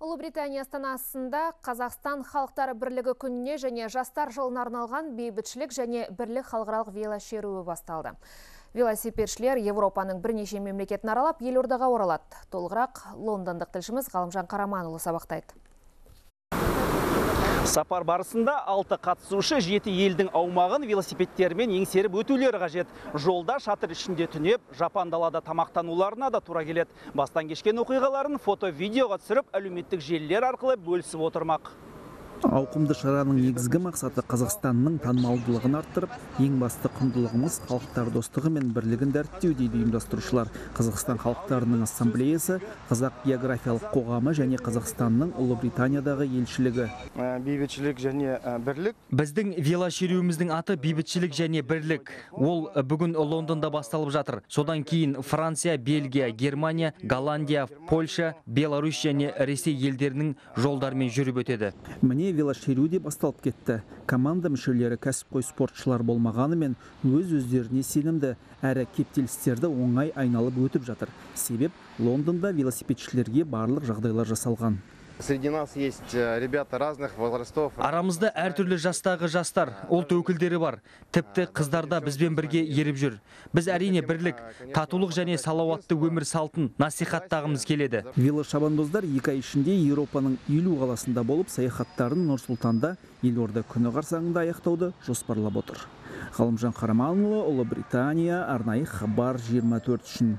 Ұлыбритания астанасында Қазақстан халықтары бірлігі күніне және жастар жылына арналған бейбітшілік және бірлік халықаралық велошеруі басталды. Велосипедшілер Европаның бірнеше мемлекетін аралап елордаға оралады. Толығырақ лондондық тілшіміз Ғалымжан Қараманұлы сабақтайды. Сапар барысында алты қатысушы жеті елдің аумағын велосипедтермен еңсеріп өтулері қажет. Жолда шатыр ішінде түнеп, Жапан далада тамақтануларына да тура келеді. Бастан кешкен оқиғаларын фото-видеоға түсіріп, әлеуметтік желілер арқылы бөлісіп отырмақ. Ауқымды шараның негізгі мақсаты қазақстанның танымалдылығын арттырып ең басты құндылығымыз халықтар достығы мен бірлігін дәріптеу дейді ұйымдастырушылар. Қазақстан халықтарының ассамблеясы қазақ географиялық қоғамы және қазақстанның ұлыбританиядағы елшілігі. Бейбітшілік және бірлік. Біздің велошеруіміздің аты бейбітшілік және бірлік. Ол бүгін лондонда басталып жатыр. Содан кейін франция бельгия германия голландия польша беларусь және ресей елдерінің жолдарымен жүріп өтеді. Міне велошеру де басталып кетті. Команда мүшелері кәсіпқой спортшылар болмағанымен өз өздеріне сенімді. Әрі кептелістерді оңай айналып өтіп жатыр. Себеп лондонда велосипедшілерге барлық жағдайлар жасалған. Среди нас есть э, ребята разных возрастов. Арамызда әртүрлі жастағы жастар ұлт өкілдері бар. Тіпті қыздар да бізбен бірге еріп жүр. Біз әрине бірлік татулық және салауатты өмір салтын насихаттағымыз келеді. Велошабандоздар екі ай ішінде еуропаның елу қаласында болып саяхаттарын нұр сұлтанда елорда күні қарсаңында аяқтауды жоспарлап отыр. Ғалымжан қараманұлы ұлыбритания арнайы хабар 24 үшін.